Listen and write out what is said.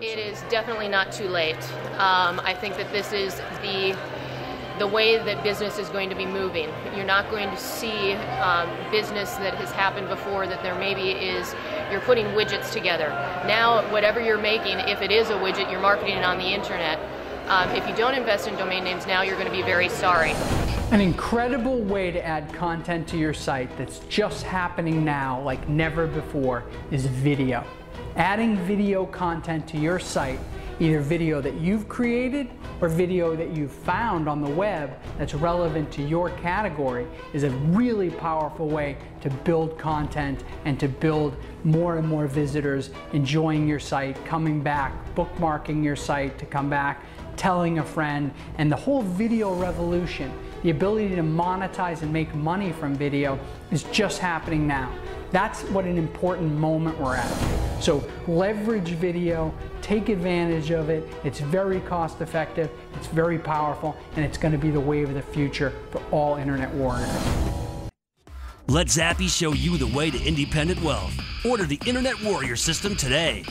It is definitely not too late. Um, I think that this is the the way that business is going to be moving. You're not going to see um, business that has happened before that there maybe is you're putting widgets together. Now, whatever you're making, if it is a widget, you're marketing it on the internet. Um, if you don't invest in domain names now, you're going to be very sorry. An incredible way to add content to your site that's just happening now like never before is video. Adding video content to your site either video that you've created or video that you've found on the web that's relevant to your category is a really powerful way to build content and to build more and more visitors enjoying your site, coming back, bookmarking your site to come back, telling a friend, and the whole video revolution, the ability to monetize and make money from video is just happening now. That's what an important moment we're at. So leverage video, take advantage of it. It's very cost effective, it's very powerful, and it's going to be the wave of the future for all internet warriors. Let Zappy show you the way to independent wealth. Order the Internet Warrior system today.